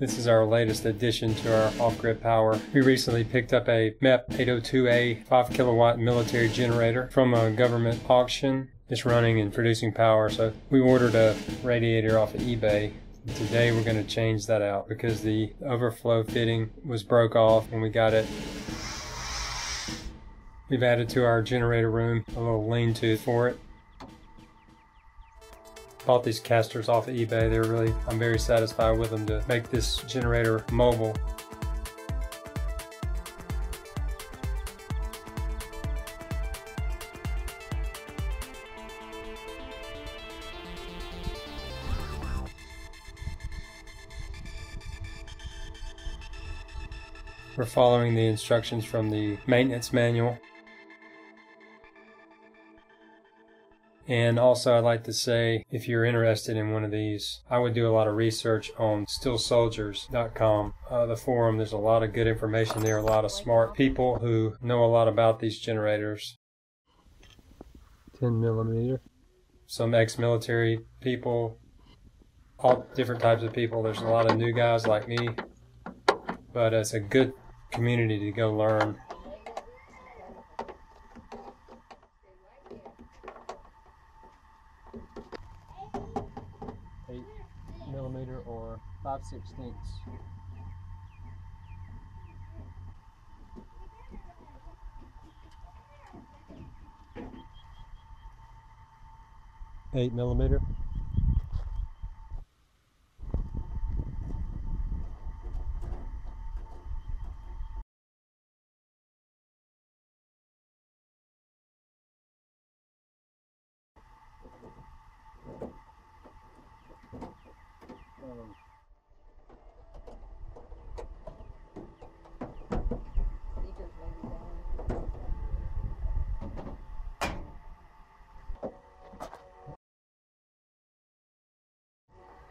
This is our latest addition to our off-grid power. We recently picked up a MEP 802A 5 kilowatt military generator from a government auction. It's running and producing power, so we ordered a radiator off of eBay. Today we're going to change that out because the overflow fitting was broke off and we got it We've added to our generator room a little lean-to for it. Bought these casters off of eBay. They're really, I'm very satisfied with them to make this generator mobile. We're following the instructions from the maintenance manual. And also, I'd like to say if you're interested in one of these, I would do a lot of research on steelsoldiers.com, uh, the forum. There's a lot of good information there, a lot of smart people who know a lot about these generators. 10 millimeter. Some ex military people, all different types of people. There's a lot of new guys like me, but it's a good community to go learn millimeter or 5 sixteenths. Eight millimeter.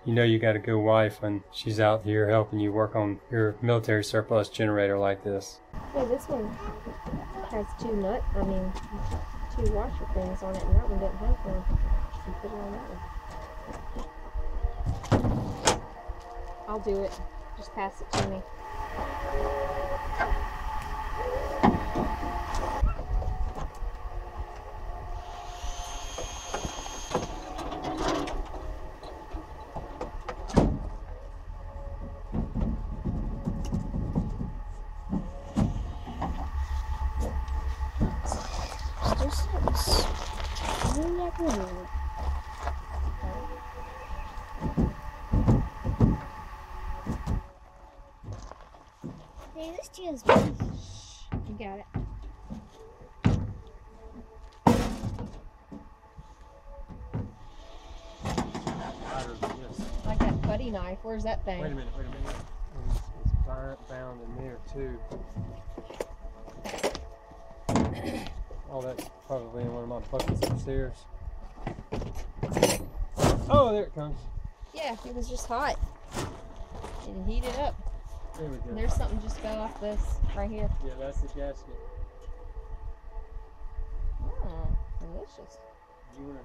You know you got a good wife when she's out here helping you work on your military surplus generator like this. Yeah, this one has two nut, I mean, two washer things on it, and that one doesn't have. You put it on that one. I'll do it. Just pass it to me. Hey, this chair's. You got it. Like that putty knife. Where's that thing? Wait a minute, wait a minute. It's, it's bound in there too. Oh, that's probably in one of my buckets upstairs. Oh, there it comes. Yeah, it was just hot. And heated up. There we go. And there's something just fell off this right here. Yeah, that's the gasket. Oh, delicious. You wanna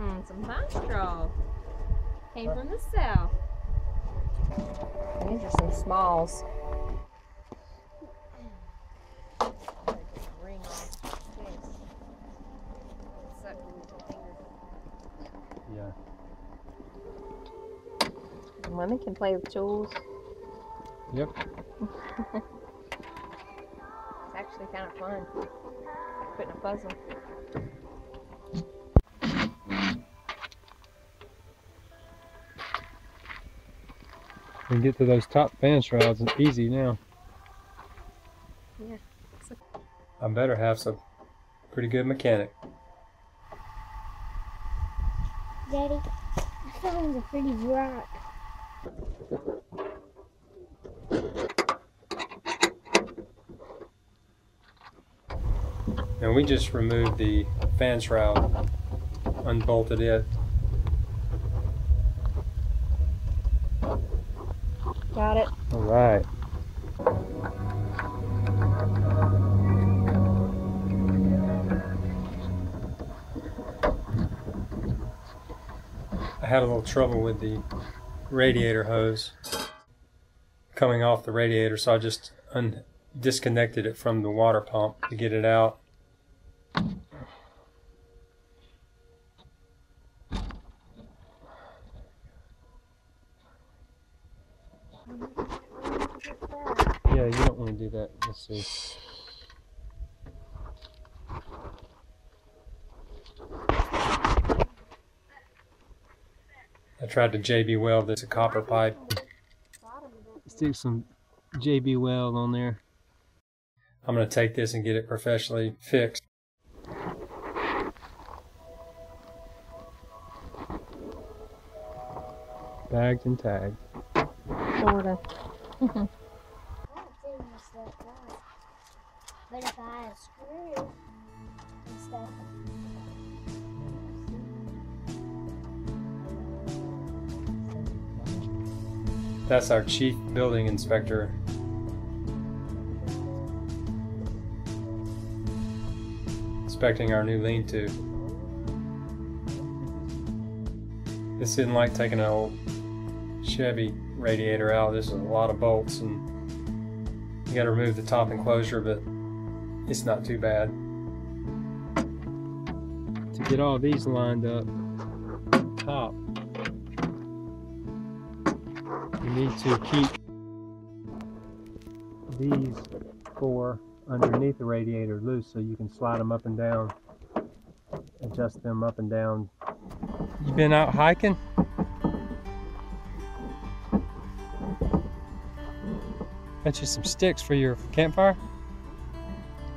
Hmm, some pine straw. Came from the south. These are some smalls. Ring off this. Suck with your finger. Yeah. Women can play with tools. Yep. It's actually kind of fun. Putting a puzzle. We can get to those top fan shrouds easy now. Yeah. I better have some pretty good mechanic. Daddy, I found a pretty rock. And we just removed the fan shroud, unbolted it. Got it. All right. I had a little trouble with the radiator hose coming off the radiator, so I just un- disconnected it from the water pump to get it out. Yeah, you don't want to do that. Let's see. I tried to JB weld this a copper pipe. Stick some JB weld on there. I'm going to take this and get it professionally fixed. Bagged and tagged. Sorta. I don't think it's like. But if I had screws and stuff. That's our chief building inspector. Inspecting our new lean-to. This isn't like taking an old Chevy radiator out. This is a lot of bolts and you got to remove the top enclosure, but it's not too bad. To get all these lined up, top, need to keep these four underneath the radiator loose so you can slide them up and down, adjust them up and down. You been out hiking? Got you some sticks for your campfire?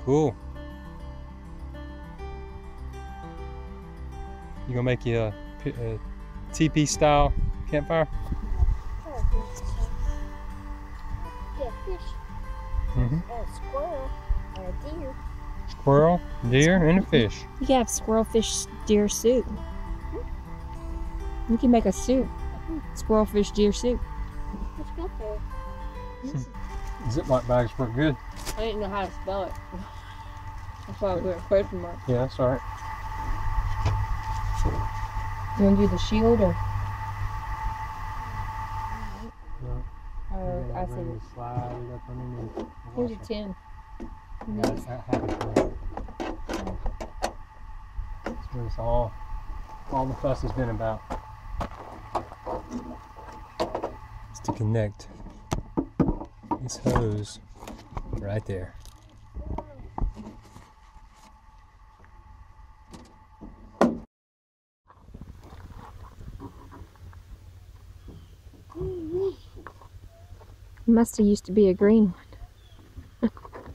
Cool. You gonna make you a, a teepee style campfire? Yeah, fish. Mm-hmm. And a squirrel. And a deer. Squirrel, deer, and a fish. You can have squirrel fish deer soup. You can make a soup. Squirrel fish deer soup. What's got there? Ziploc bags work good. I didn't know how to spell it. That's why we went question mark. Yeah, that's all right. You want to do the shield or? Or I see. Bring the slide it up underneath. Here's your tin. Yeah, mm-hmm. that's that happy point. That's what it's all, all the fuss has been about. Is to connect this hose right there. Must have used to be a green one.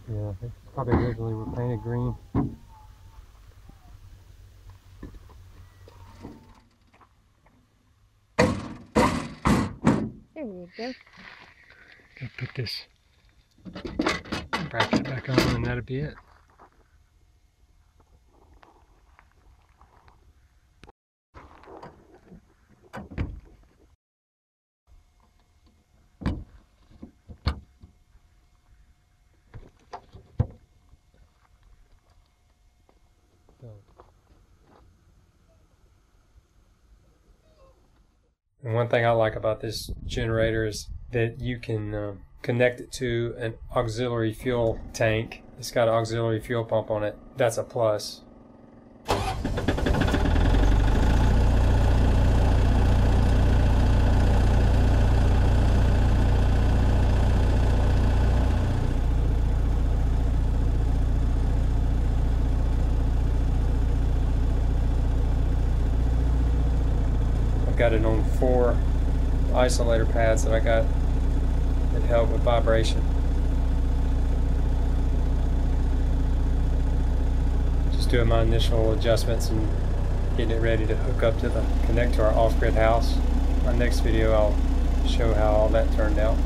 Yeah, they probably originally were painted green. There you go. Gonna put this bracket back on and that'll be it. And one thing I like about this generator is that you can um, connect it to an auxiliary fuel tank. It's got an auxiliary fuel pump on it. That's a plus. Got it on four isolator pads that I got that help with vibration. Just doing my initial adjustments and getting it ready to hook up to the connect to our off-grid house. My next video I'll show how all that turned out.